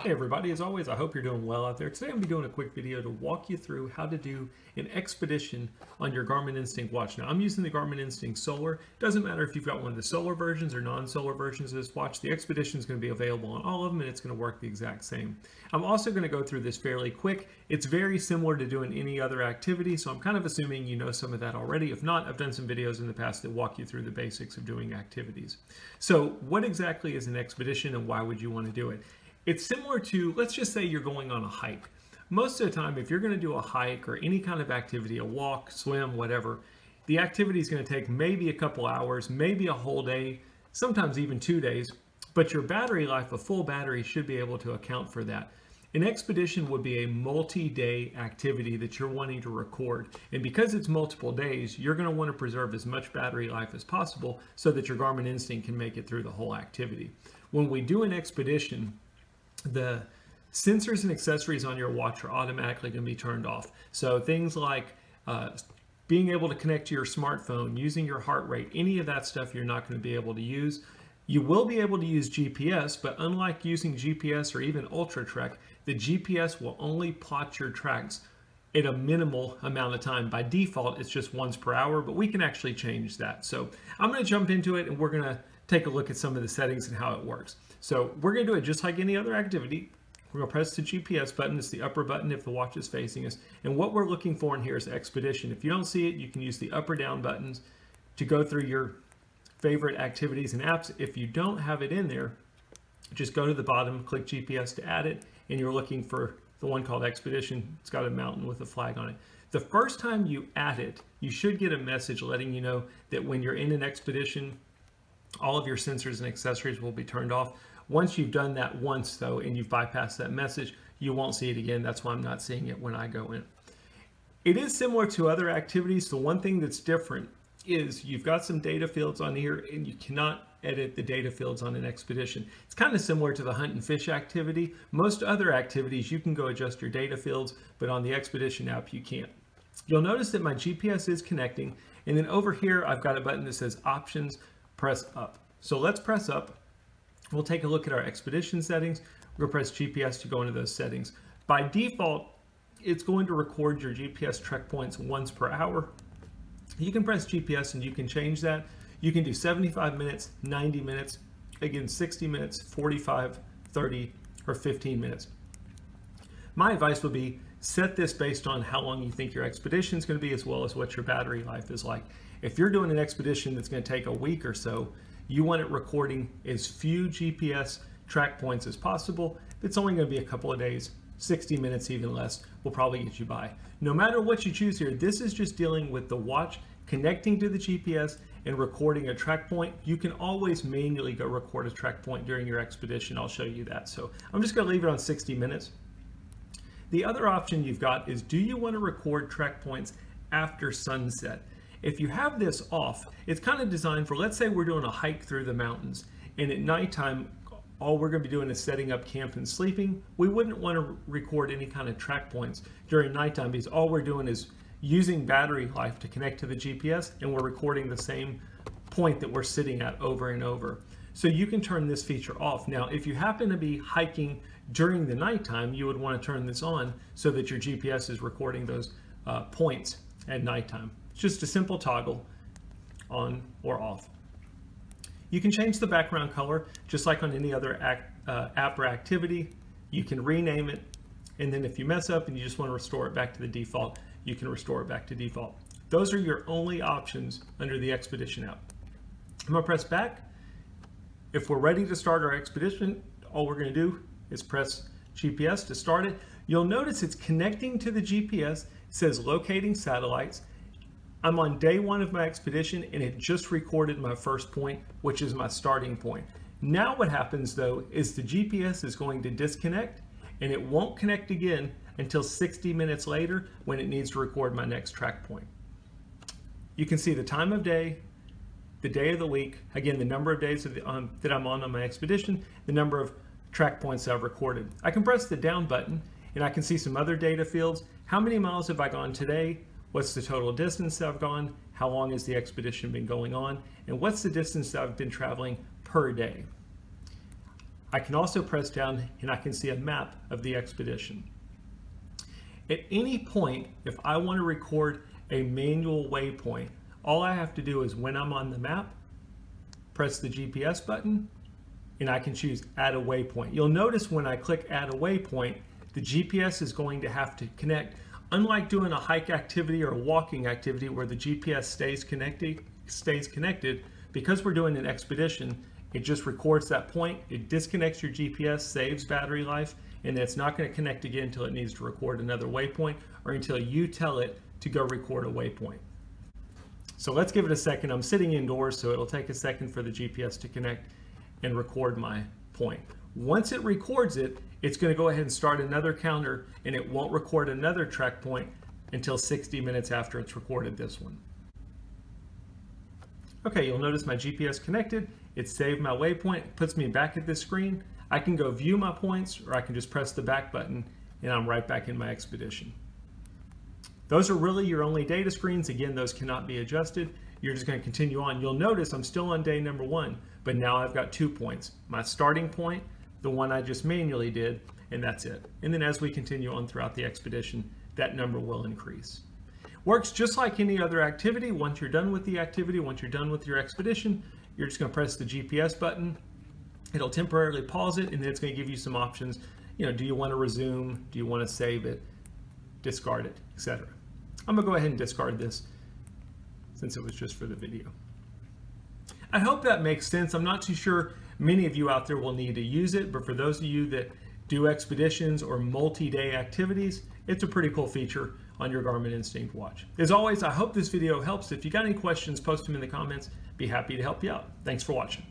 Hey everybody, as always, I hope you're doing well out there. Today I'm going to be doing a quick video to walk you through how to do an expedition on your Garmin Instinct watch. Now I'm using the Garmin Instinct Solar. It Doesn't matter if you've got one of the solar versions or non-solar versions of this watch, the expedition is going to be available on all of them and it's going to work the exact same. I'm also going to go through this fairly quick. It's very similar to doing any other activity, so I'm kind of assuming you know some of that already. If not, I've done some videos in the past that walk you through the basics of doing activities. So what exactly is an expedition and why would you want to do it? It's similar to, let's just say you're going on a hike. Most of the time, if you're going to do a hike or any kind of activity, a walk, swim, whatever, the activity is going to take maybe a couple hours, maybe a whole day, sometimes even two days, but your battery life, a full battery, should be able to account for that. An expedition would be a multi-day activity that you're wanting to record. And because it's multiple days, you're going to want to preserve as much battery life as possible so that your Garmin Instinct can make it through the whole activity. When we do an expedition, the sensors and accessories on your watch are automatically going to be turned off. So things like uh, being able to connect to your smartphone, using your heart rate, any of that stuff you're not going to be able to use. You will be able to use GPS, but unlike using GPS or even UltraTrac, the GPS will only plot your tracks at a minimal amount of time. By default, it's just once per hour, but we can actually change that. So I'm going to jump into it and we're going to take a look at some of the settings and how it works. So we're going to do it just like any other activity. We're going to press the GPS button. It's the upper button if the watch is facing us. And what we're looking for in here is expedition. If you don't see it, you can use the up or down buttons to go through your favorite activities and apps. If you don't have it in there, just go to the bottom, click GPS to add it, and you're looking for the one called Expedition. It's got a mountain with a flag on it. The first time you add it, you should get a message letting you know that when you're in an expedition, all of your sensors and accessories will be turned off. Once you've done that once though, and you've bypassed that message, you won't see it again. That's why I'm not seeing it when I go in. It is similar to other activities. The one thing that's different is you've got some data fields on here and you cannot edit the data fields on an expedition. It's kind of similar to the hunt and fish activity. Most other activities, you can go adjust your data fields, but on the expedition app, you can't. You'll notice that my GPS is connecting. And then over here, I've got a button that says options press up. So let's press up. We'll take a look at our expedition settings. We'll press GPS to go into those settings. By default, it's going to record your GPS track points once per hour. You can press GPS and you can change that. You can do 75 minutes, 90 minutes, again 60 minutes, 45, 30, or 15 minutes. My advice would be set this based on how long you think your expedition is going to be as well as what your battery life is like. If you're doing an expedition that's going to take a week or so, you want it recording as few GPS track points as possible. If it's only going to be a couple of days, 60 minutes, even less, will probably get you by. No matter what you choose here, this is just dealing with the watch connecting to the GPS and recording a track point. You can always manually go record a track point during your expedition. I'll show you that. So I'm just going to leave it on 60 minutes. The other option you've got is do you want to record track points after sunset? If you have this off, it's kind of designed for, let's say we're doing a hike through the mountains and at nighttime, all we're going to be doing is setting up camp and sleeping. We wouldn't want to record any kind of track points during nighttime because all we're doing is using battery life to connect to the GPS and we're recording the same point that we're sitting at over and over. So you can turn this feature off. Now, if you happen to be hiking during the nighttime, you would want to turn this on so that your GPS is recording those uh, points at nighttime It's just a simple toggle on or off. You can change the background color just like on any other act, uh, app or activity. You can rename it and then if you mess up and you just want to restore it back to the default, you can restore it back to default. Those are your only options under the Expedition app. I'm going to press back. If we're ready to start our expedition, all we're going to do is press GPS to start it. You'll notice it's connecting to the GPS. It says locating satellites. I'm on day one of my expedition and it just recorded my first point, which is my starting point. Now what happens though is the GPS is going to disconnect and it won't connect again until 60 minutes later when it needs to record my next track point. You can see the time of day, the day of the week, again, the number of days the, um, that I'm on on my expedition, the number of track points I've recorded. I can press the down button and I can see some other data fields. How many miles have I gone today? What's the total distance I've gone? How long has the expedition been going on? And what's the distance I've been traveling per day? I can also press down and I can see a map of the expedition. At any point, if I want to record a manual waypoint, all I have to do is when I'm on the map, press the GPS button, and I can choose add a waypoint. You'll notice when I click add a waypoint, the GPS is going to have to connect. Unlike doing a hike activity or a walking activity where the GPS stays connected, stays connected, because we're doing an expedition, it just records that point, it disconnects your GPS, saves battery life, and it's not going to connect again until it needs to record another waypoint or until you tell it to go record a waypoint. So let's give it a second. I'm sitting indoors, so it'll take a second for the GPS to connect and record my point. Once it records it, it's going to go ahead and start another counter and it won't record another track point until 60 minutes after it's recorded this one. Okay, you'll notice my GPS connected. It saved my waypoint, puts me back at this screen. I can go view my points or I can just press the back button and I'm right back in my expedition. Those are really your only data screens. Again, those cannot be adjusted. You're just going to continue on. You'll notice I'm still on day number one, but now I've got two points. My starting point, the one I just manually did, and that's it. And then as we continue on throughout the expedition, that number will increase. Works just like any other activity. Once you're done with the activity, once you're done with your expedition, you're just going to press the GPS button. It'll temporarily pause it, and then it's going to give you some options. You know, do you want to resume? Do you want to save it? Discard it, etc. I'm to go ahead and discard this since it was just for the video. I hope that makes sense. I'm not too sure many of you out there will need to use it, but for those of you that do expeditions or multi-day activities, it's a pretty cool feature on your Garmin Instinct watch. As always, I hope this video helps. If you got any questions, post them in the comments. Be happy to help you out. Thanks for watching.